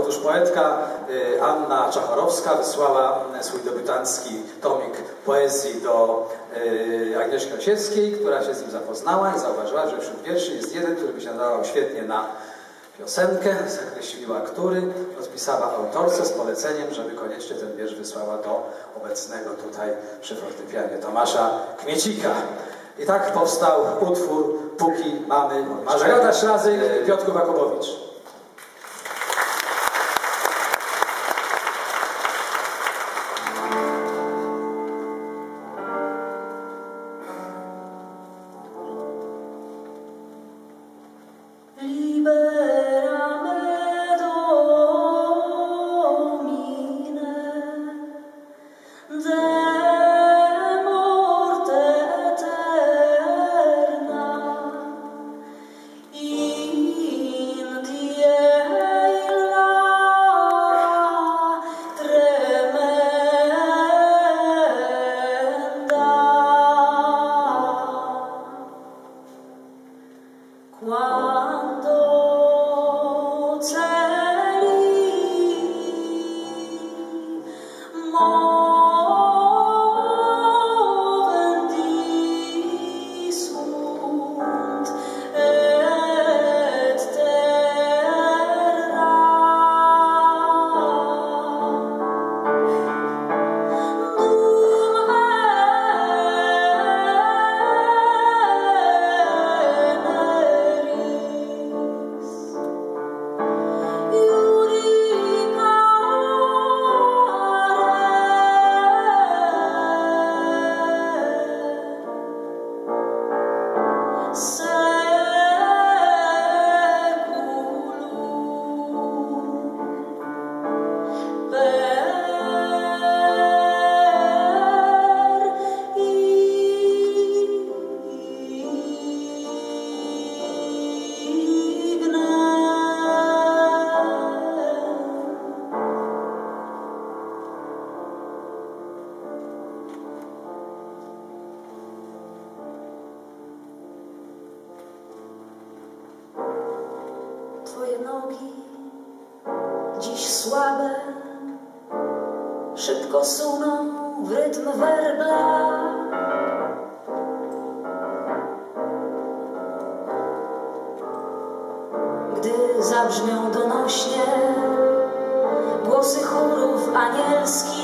Otóż poetka y, Anna Czachorowska wysłała y, swój debiutancki tomik poezji do y, Agnieszki Osieckiej, która się z nim zapoznała i zauważyła, że wśród wierszy jest jeden, który by się nadawał świetnie na piosenkę, zakreśliła który, rozpisała autorce z poleceniem, żeby koniecznie ten wiersz wysłała do obecnego tutaj przy fortepianie Tomasza Kmiecika. I tak powstał utwór Póki mamy Marzenata Szlazyk, Piotr Wakubowicz. Libera nogi dziś słabe, szybko suną w rytm werbla. Gdy zabrzmią donośnie głosy chórów anielskich,